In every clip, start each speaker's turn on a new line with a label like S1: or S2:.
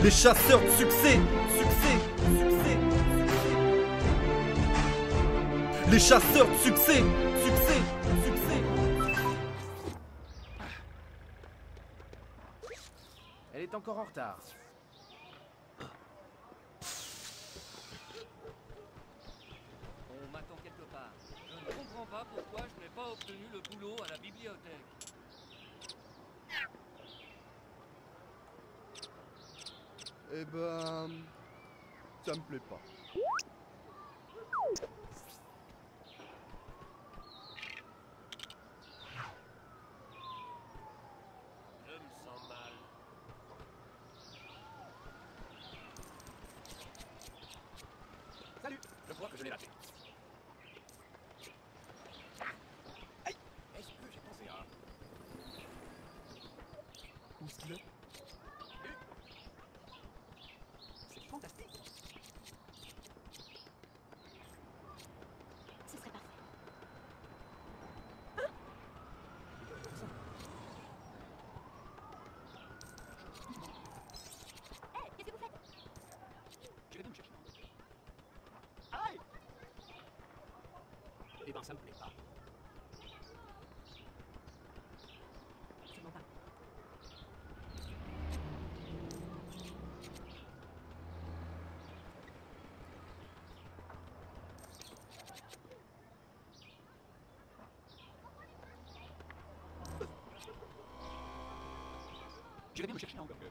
S1: Les chasseurs de succès, succès, succès, succès. Les chasseurs de succès, succès, succès.
S2: Elle est encore en retard.
S3: On m'attend quelque part. Je ne comprends pas pourquoi je n'ai pas obtenu le boulot à la bibliothèque.
S4: Eh ben... Ça me plaît pas.
S3: Je me sens mal.
S2: Salut Je crois que je l'ai raté. Eh ben ça me plaît pas.
S5: Sûrement pas.
S2: J'irai bien me chercher un hamburger.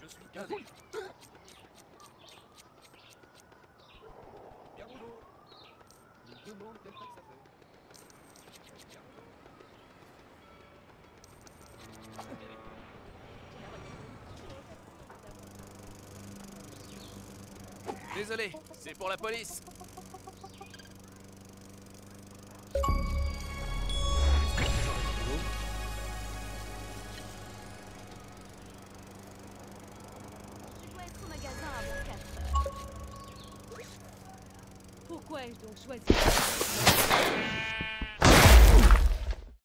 S3: Je suis casé.
S2: Bien bonjour Je me Désolé, c'est pour la police.
S6: Pourquoi ai-je donc choisi